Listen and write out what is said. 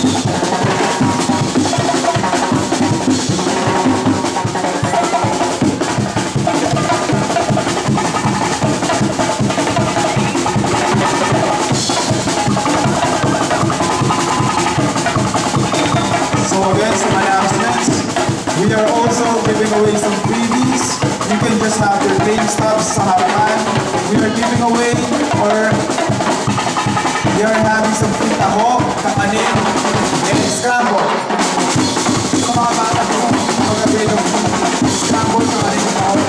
We are also giving away some freebies. You can just have your name stubs sa harapan. We are giving away or we are having some free taho, scramble. Sa mga bata po, mag-avail of scramble, kapanin, taho,